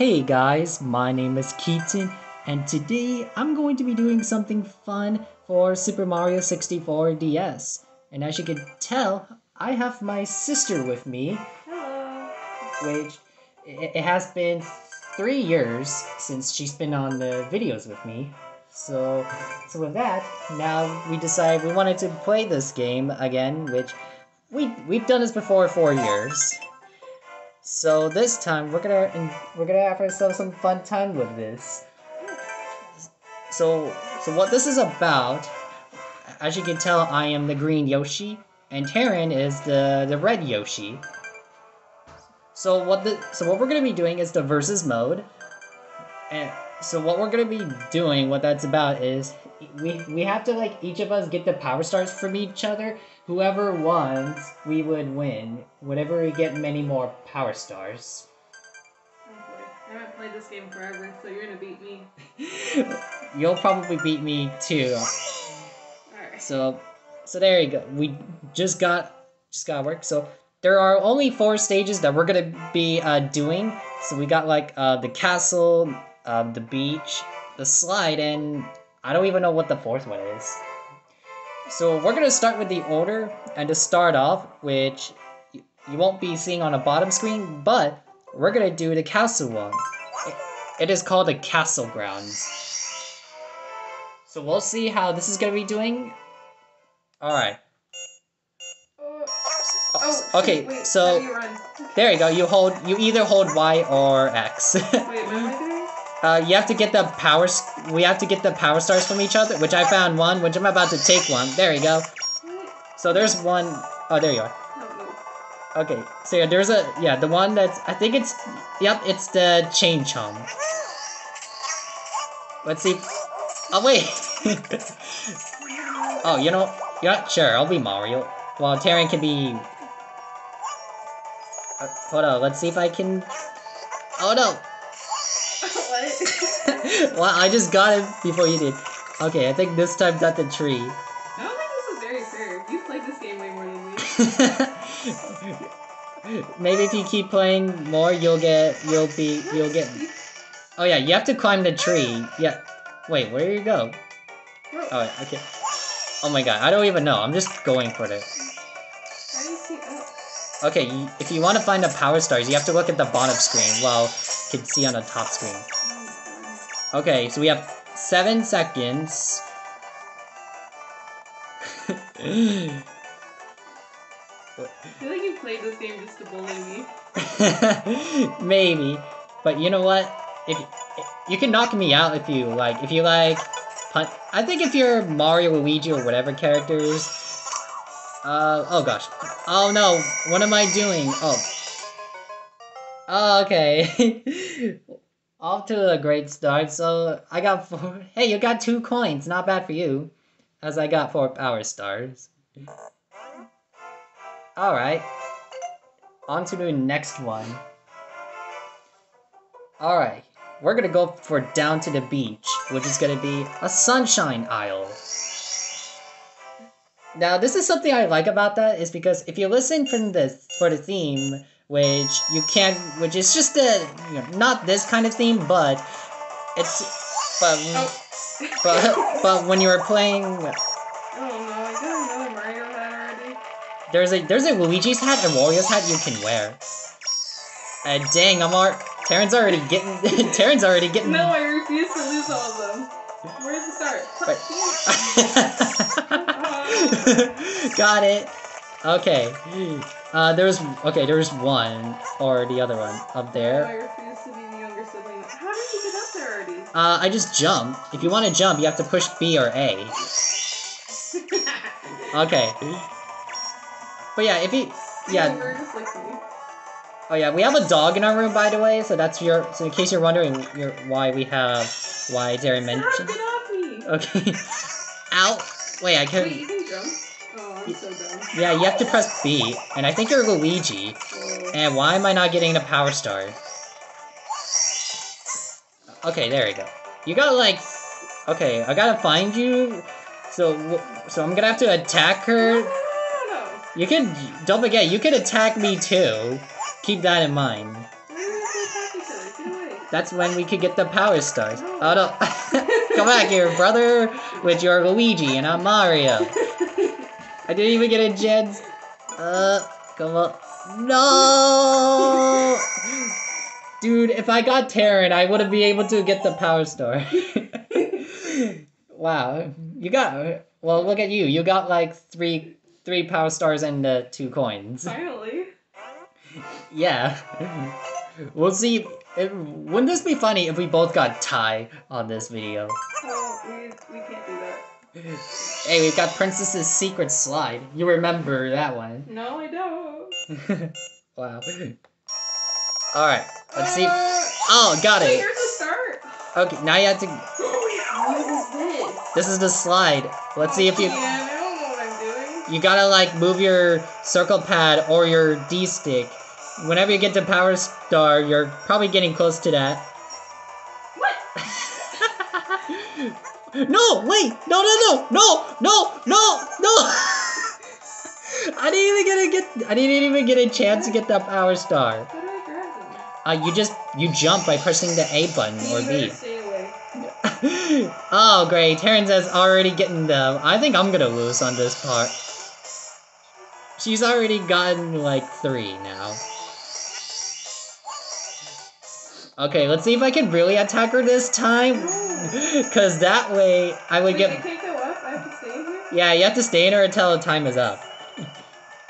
Hey guys, my name is Keaton, and today I'm going to be doing something fun for Super Mario 64 DS. And as you can tell, I have my sister with me, Hello. which it, has been three years since she's been on the videos with me. So, so with that, now we decide we wanted to play this game again, which we we've done this before four years. So this time we're gonna we're gonna have ourselves some fun time with this. So so what this is about, as you can tell, I am the green Yoshi, and Taryn is the the red Yoshi. So what the so what we're gonna be doing is the versus mode, and so what we're gonna be doing, what that's about is we we have to like each of us get the power stars from each other. Whoever wins, we would win. Whatever we get many more power stars. Oh boy. I haven't played this game forever, so you're gonna beat me. You'll probably beat me too. Alright. So so there you go. We just got just got work. So there are only four stages that we're gonna be uh, doing. So we got like uh, the castle, um, the beach, the slide, and I don't even know what the fourth one is. So we're gonna start with the order, and to start off, which you won't be seeing on the bottom screen, but we're gonna do the castle one. It- is called the castle grounds. So we'll see how this is gonna be doing. All right. Oh, Oh, okay, wait, so- you? There you go. You hold. You either hold Y or X. Wait, uh, you have to get the power. We have to get the power stars from each other. Which I found one. Which I'm about to take one. There you go. So there's one oh there you are. Okay. So yeah, there's a yeah the one that's I think it's yep it's the Chain Chomp. Let's see. Oh wait. oh you know yeah sure I'll be Mario. Well Taryn can be. Uh, hold on. Let's see if I can. Oh no. well, I just got it before you did. Okay, I think this time's at the tree. I don't think this is very fair. You've played this game way more than me. Maybe if you keep playing more, you'll get, you'll be, you'll get. Oh yeah, you have to climb the tree. Yeah. Wait, where do you go? Oh, okay. Oh my god, I don't even know. I'm just going for it. how do you see? Oh, Okay, if you want to find the power stars, you have to look at the bottom screen. Well, you can see on the top screen. Okay, so we have seven seconds. I feel like you played this game just to bully me. Maybe, but you know what? If you can knock me out if you like, if you like, pun- I think if you're Mario, Luigi, or whatever characters. Uh oh gosh. Oh no, what am I doing? Oh. Oh okay. Off to a great start. So I got four. Hey, you got two coins. Not bad for you. As I got four power stars. All right. On to the next one. Alright, we're gonna go for Down to the Beach, which is gonna be a sunshine isle. Now, this is something I like about that, is because if you listen from this for the theme, which you can't, which is just a, you know, not this kind of theme, but it's, but, Oh. but, but when you were playing, Oh no, I got another Mario hat already. there's a, there's a Luigi's hat and Wario's hat you can wear. And dang, I'm ar- Taryn's already getting, Taryn's already getting. No, I refuse to lose all of them. Where Where's the start? Wait. Got it. Okay. Uh, there's okay. There's one or the other one up there. I there. refuse to be the younger sibling. How did you get up there already? Uh, I just jump. If you want to jump, you have to push B or A. Okay. But yeah, if you yeah. Younger, just like me. Oh yeah, we have a dog in our room, by the way. So that's your. So in case you're wondering, you're, why we have why Darren Stop, mentioned. get off me! Okay. Out. Wait, I Wait, can. you can jump? Oh, I'm so dumb. Yeah, you have to press B, and I think you're Luigi. Whoa. And why am I not getting the power star? Okay, there you go. You gotta like, okay, I gotta find you. So, so I'm gonna have to attack her. no, no, no. You can, don't forget, you can attack me too. Keep that in mind. Why do we have to attack each other? Get away. That's when we could get the power stars. Oh no. Come back here, brother, with your Luigi and I'm Mario. I didn't even get a chance. Uh, come on. No! Dude, if I got Taryn, I wouldn't be able to get the power star. wow. You got well look at you. You got like three three power stars and uh, two coins. Finally. Yeah. We'll see. If, wouldn't this be funny if we both got tie on this video? Well, we, we can't do that. Hey, we've got Princess's Secret Slide. You remember that one. No, I don't. wow. Alright, let's see. Uh, Oh, got Wait, it. here's the start. Okay, now you have to. what is this? This is the slide. Let's see if you. Yeah, I don't know what I'm doing. You gotta like move your circle pad or your D stick. Whenever you get to Power Star, you're probably getting close to that. No, wait, no, no, no, no, no, no, no. I didn't even get a get. I didn't even get a chance to get that Power Star. How do I grab them? Uh, you just you jump by pressing the A button or B. better stay away. oh, great. Taryn's has already getting them. I think I'm gonna lose on this part. She's already gotten like three now. Okay, let's see if I can really attack her this time. Cause that way I would Wait, get. I go up. I have to stay here. Yeah, you have to stay in her until the time is up.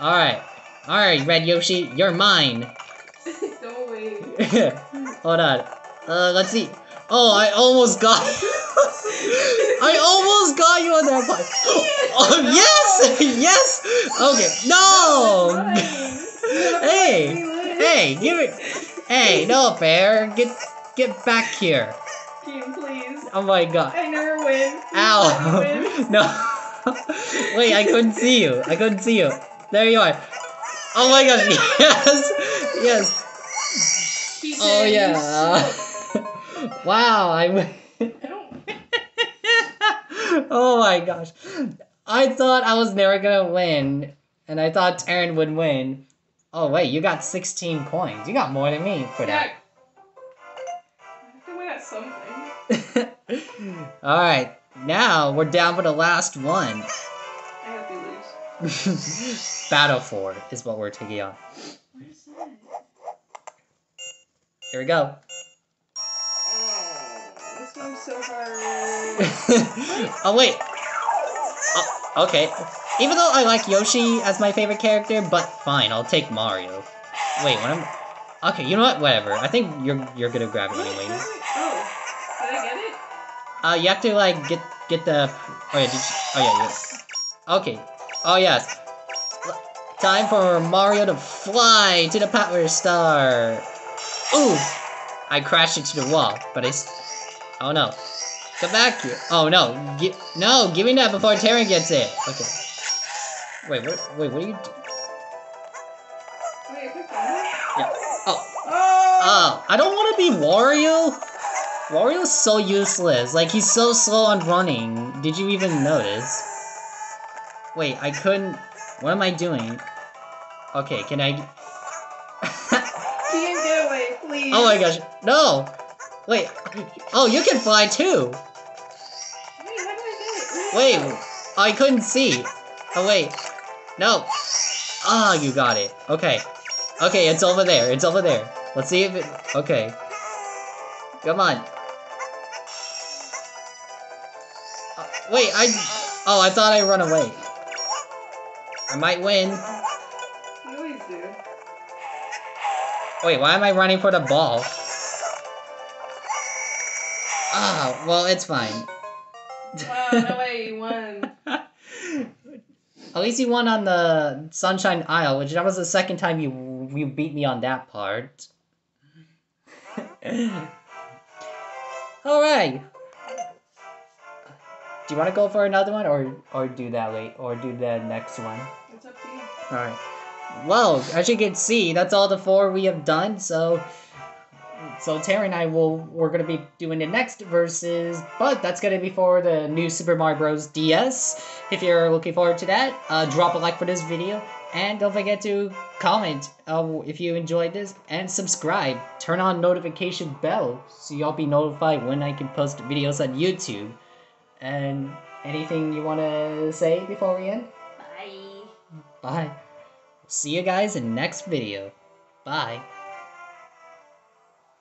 Alright. Alright, Red Yoshi, you're mine. don't wait. Hold on. Uh, let's see. Oh, I almost got. I almost got you on that part. Oh yes, yes. Okay, no. Hey, hey, give it. Hey, no fair. Get, get back here. Team, please. Oh my god. I never win. Please Ow. win. no. Wait, I couldn't see you. I couldn't see you. There you are. Oh my gosh. Yes. Yes. Oh yeah. wow. I. win. Oh my gosh. I thought I was never gonna win, and I thought Taryn would win. Oh wait, you got 16 coins. You got more than me for Yeah. that. I have to win at something. Alright, now we're down for the last one. I hope you lose. Battle Fort is what we're taking on. What is that? Here we go. Oh, this one's so hard. oh wait. Oh, okay. Even though I like Yoshi as my favorite character, but fine, I'll take Mario. Wait, what am? Okay, you know what? Whatever. I think you're you're gonna grab it anyway. Oh, did I get it? Uh, you have to like get get the. Oh yeah, did you, oh yeah, yeah. Okay. Oh yes. Time for Mario to fly to the power star. Ooh, I crashed into the wall, but I. Oh no. Come back here. Oh no. Gi- no, give me that before Taryn gets it. Okay. Wait, what? Wait, what are you? Do- Wait, I clicked on it. yeah. Oh. Oh! Oh, I don't want to be Wario. Wario's so useless. Like, he's so slow on running. Did you even notice? Wait, I couldn't... What am I doing? Okay, can I... Team, get away, please. oh my gosh, no! Wait, oh, you can fly too! Wait, how do I get it? Wait, I couldn't see. Oh wait, no. Ah, you got it. Okay. Okay, it's over there, it's over there. Let's see if it... Okay. Come on. Uh, wait, I... Oh, I thought I run away. I might win. You always do. Wait, why am I running for the ball? Ah, well, it's fine. Wow, no way, you won. At least you won on the Sunshine Isle, which that was the second time you you beat me on that part. All right. Do you want to go for another one, or or do that late, or do the next one? It's up to you. All right. Well, as you can see, that's all the four we have done. So, so Terry and I will we're gonna be doing the next verses, but that's gonna be for the new Super Mario Bros. DS. If you're looking forward to that, uh, drop a like for this video, And don't forget to comment uh, if you enjoyed this and subscribe. Turn on notification bell so y'all be notified when I can post videos on YouTube. And anything you want to say before we end? Bye. Bye. See you guys in next video. Bye.